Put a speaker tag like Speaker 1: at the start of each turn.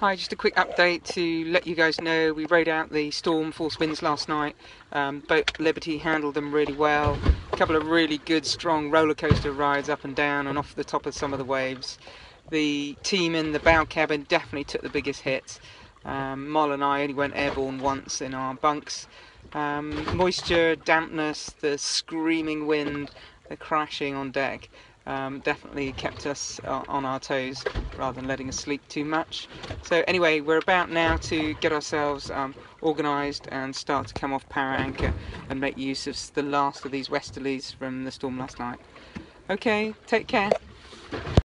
Speaker 1: Hi, just a quick update to let you guys know we rode out the storm force winds last night. Um, boat Liberty handled them really well. A couple of really good, strong roller coaster rides up and down and off the top of some of the waves. The team in the bow cabin definitely took the biggest hits. Um, and I only went airborne once in our bunks. Um, moisture, dampness, the screaming wind, the crashing on deck um, definitely kept us uh, on our toes rather than letting us sleep too much. So anyway, we're about now to get ourselves um, organised and start to come off para anchor and make use of the last of these westerlies from the storm last night. Okay, take care.